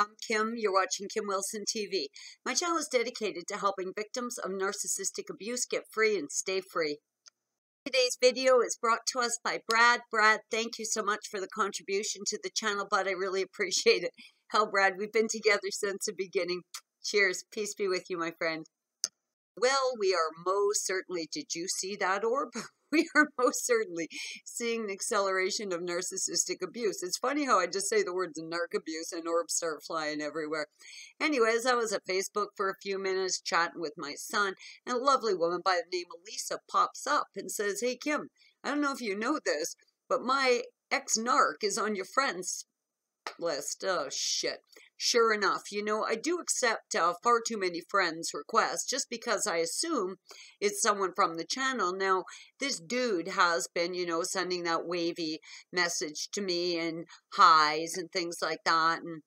I'm Kim. You're watching Kim Wilson TV. My channel is dedicated to helping victims of narcissistic abuse get free and stay free. Today's video is brought to us by Brad. Brad, thank you so much for the contribution to the channel, but I really appreciate it. Hell, Brad, we've been together since the beginning. Cheers. Peace be with you, my friend. Well, we are most certainly. Did you see that orb? we are most certainly seeing an acceleration of narcissistic abuse. It's funny how I just say the words narc abuse and orbs start flying everywhere. Anyways, I was at Facebook for a few minutes chatting with my son, and a lovely woman by the name of Lisa pops up and says, Hey, Kim, I don't know if you know this, but my ex narc is on your friends list. Oh, shit sure enough, you know, I do accept uh, far too many friends' requests just because I assume it's someone from the channel. Now, this dude has been, you know, sending that wavy message to me and highs and things like that. And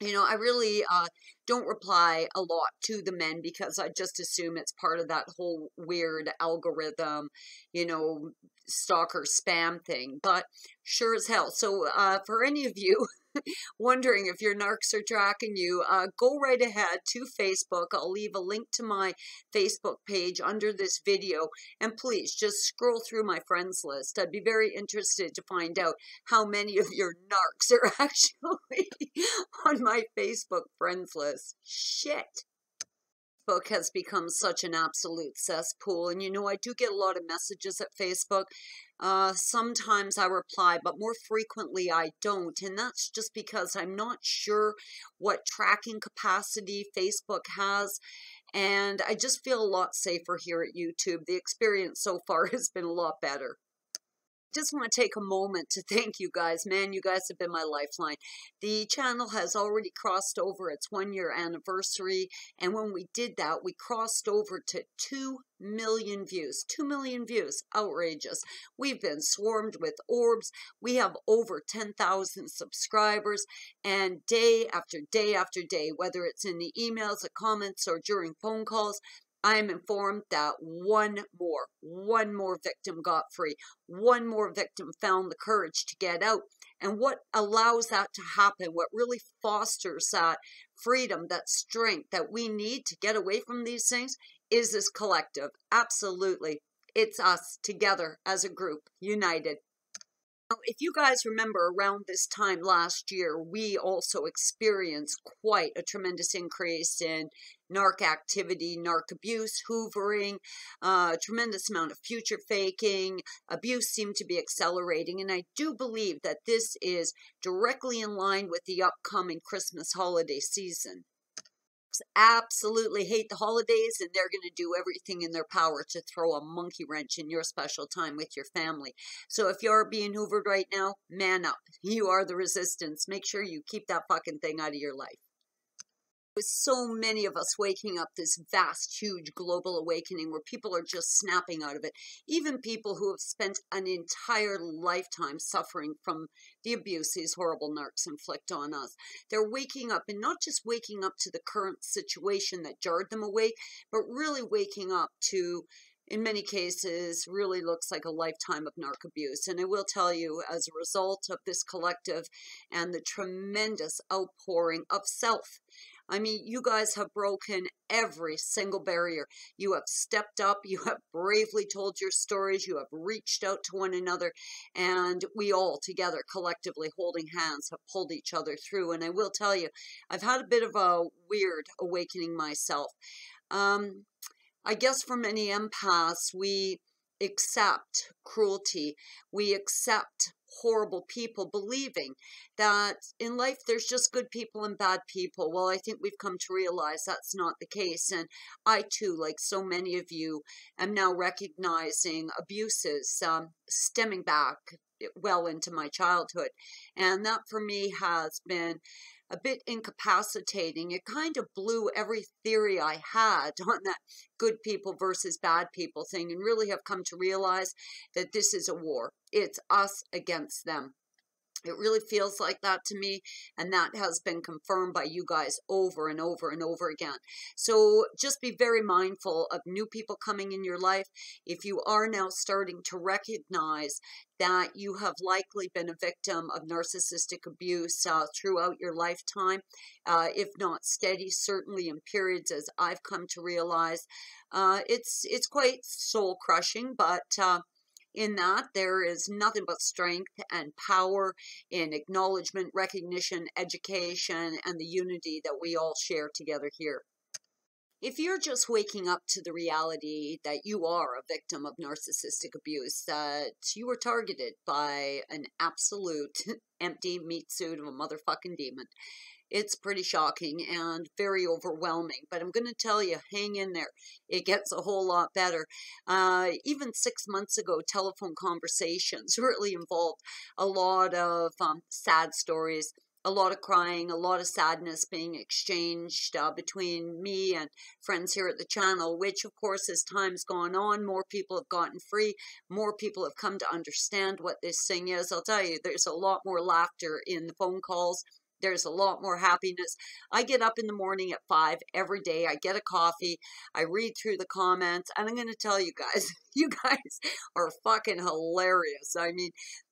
you know, I really uh, don't reply a lot to the men because I just assume it's part of that whole weird algorithm, you know, stalker spam thing. But sure as hell. So uh, for any of you wondering if your narcs are tracking you, uh, go right ahead to Facebook. I'll leave a link to my Facebook page under this video. And please just scroll through my friends list. I'd be very interested to find out how many of your narcs are actually on my Facebook friends list. Shit Facebook has become such an absolute cesspool. And you know, I do get a lot of messages at Facebook. Uh, sometimes I reply, but more frequently I don't. And that's just because I'm not sure what tracking capacity Facebook has. And I just feel a lot safer here at YouTube. The experience so far has been a lot better just want to take a moment to thank you guys. Man, you guys have been my lifeline. The channel has already crossed over its one year anniversary. And when we did that, we crossed over to 2 million views. 2 million views. Outrageous. We've been swarmed with orbs. We have over 10,000 subscribers. And day after day after day, whether it's in the emails, the comments, or during phone calls, I am informed that one more, one more victim got free. One more victim found the courage to get out. And what allows that to happen, what really fosters that freedom, that strength that we need to get away from these things is this collective. Absolutely. It's us together as a group, united. Now, if you guys remember around this time last year, we also experienced quite a tremendous increase in narc activity, narc abuse, hoovering, uh, a tremendous amount of future faking. Abuse seemed to be accelerating. And I do believe that this is directly in line with the upcoming Christmas holiday season absolutely hate the holidays and they're going to do everything in their power to throw a monkey wrench in your special time with your family. So if you're being hoovered right now, man up. You are the resistance. Make sure you keep that fucking thing out of your life with so many of us waking up this vast, huge global awakening where people are just snapping out of it. Even people who have spent an entire lifetime suffering from the abuse these horrible narcs inflict on us. They're waking up and not just waking up to the current situation that jarred them awake, but really waking up to in many cases really looks like a lifetime of narc abuse. And I will tell you, as a result of this collective and the tremendous outpouring of self I mean, you guys have broken every single barrier. You have stepped up. You have bravely told your stories. You have reached out to one another. And we all together, collectively holding hands, have pulled each other through. And I will tell you, I've had a bit of a weird awakening myself. Um, I guess for many empaths, we accept cruelty. We accept horrible people believing that in life there's just good people and bad people. Well, I think we've come to realize that's not the case. And I too, like so many of you, am now recognizing abuses um, stemming back well into my childhood. And that for me has been a bit incapacitating. It kind of blew every theory I had on that good people versus bad people thing and really have come to realize that this is a war. It's us against them. It really feels like that to me, and that has been confirmed by you guys over and over and over again. So just be very mindful of new people coming in your life. If you are now starting to recognize that you have likely been a victim of narcissistic abuse uh, throughout your lifetime, uh, if not steady, certainly in periods as I've come to realize. Uh, it's it's quite soul crushing, but uh, in that there is nothing but strength and power in acknowledgement, recognition, education, and the unity that we all share together here. If you're just waking up to the reality that you are a victim of narcissistic abuse, that you were targeted by an absolute empty meat suit of a motherfucking demon, it's pretty shocking and very overwhelming. But I'm going to tell you, hang in there. It gets a whole lot better. Uh, even six months ago, telephone conversations really involved a lot of um, sad stories a lot of crying, a lot of sadness being exchanged uh, between me and friends here at the channel, which, of course, as time's gone on, more people have gotten free, more people have come to understand what this thing is. I'll tell you, there's a lot more laughter in the phone calls there's a lot more happiness. I get up in the morning at five every day. I get a coffee. I read through the comments, and I'm going to tell you guys, you guys are fucking hilarious. I mean,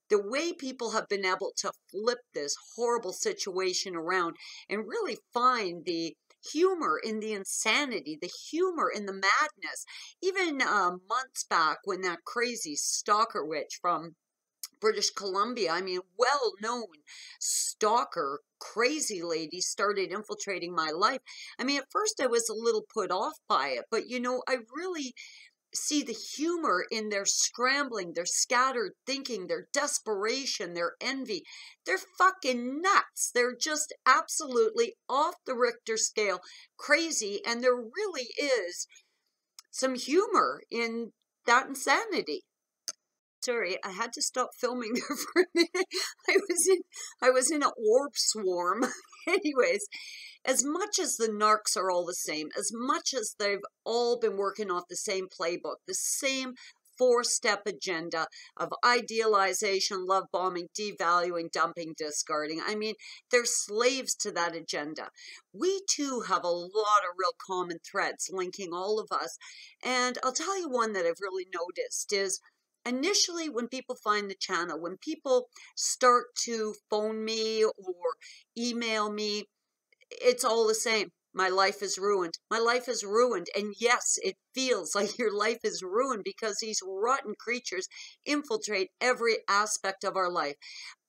the way people have been able to flip this horrible situation around and really find the humor in the insanity, the humor in the madness. Even uh, months back, when that crazy stalker witch from British Columbia, I mean, well known stalker, crazy lady started infiltrating my life. I mean, at first I was a little put off by it, but you know, I really see the humor in their scrambling, their scattered thinking, their desperation, their envy. They're fucking nuts. They're just absolutely off the Richter scale, crazy, and there really is some humor in that insanity sorry, I had to stop filming there for a minute. I was in I was in an orb swarm. Anyways, as much as the narcs are all the same, as much as they've all been working off the same playbook, the same four step agenda of idealization, love bombing, devaluing, dumping, discarding. I mean, they're slaves to that agenda. We too have a lot of real common threads linking all of us. And I'll tell you one that I've really noticed is initially when people find the channel, when people start to phone me or email me, it's all the same. My life is ruined. My life is ruined. And yes, it feels like your life is ruined because these rotten creatures infiltrate every aspect of our life.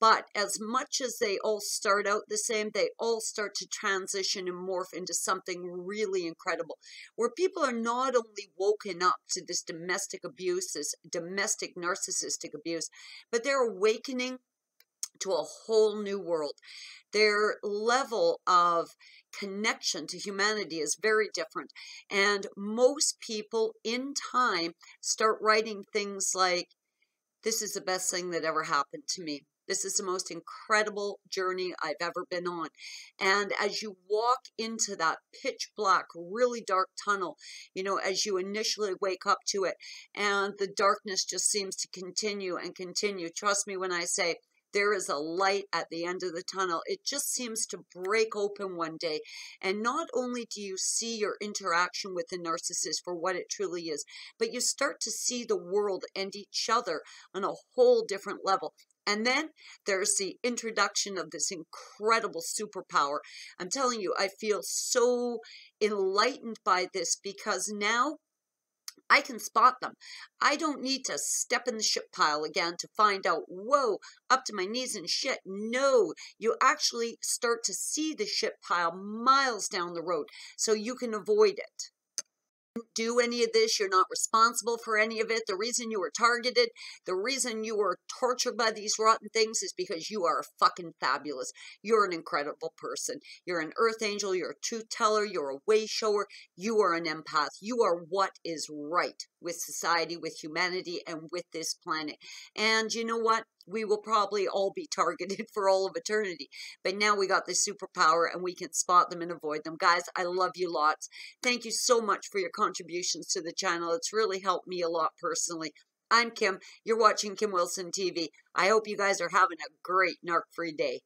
But as much as they all start out the same, they all start to transition and morph into something really incredible where people are not only woken up to this domestic abuse, this domestic narcissistic abuse, but they're awakening to a whole new world. Their level of connection to humanity is very different. And most people in time start writing things like, This is the best thing that ever happened to me. This is the most incredible journey I've ever been on. And as you walk into that pitch black, really dark tunnel, you know, as you initially wake up to it, and the darkness just seems to continue and continue. Trust me when I say there is a light at the end of the tunnel. It just seems to break open one day. And not only do you see your interaction with the narcissist for what it truly is, but you start to see the world and each other on a whole different level. And then there's the introduction of this incredible superpower. I'm telling you, I feel so enlightened by this because now I can spot them. I don't need to step in the shit pile again to find out, whoa, up to my knees in shit. No, you actually start to see the shit pile miles down the road so you can avoid it do any of this. You're not responsible for any of it. The reason you were targeted, the reason you were tortured by these rotten things is because you are fucking fabulous. You're an incredible person. You're an earth angel. You're a truth teller. You're a way shower. You are an empath. You are what is right with society, with humanity, and with this planet. And you know what? We will probably all be targeted for all of eternity. But now we got this superpower and we can spot them and avoid them. Guys, I love you lots. Thank you so much for your contributions to the channel. It's really helped me a lot personally. I'm Kim. You're watching Kim Wilson TV. I hope you guys are having a great narc free day.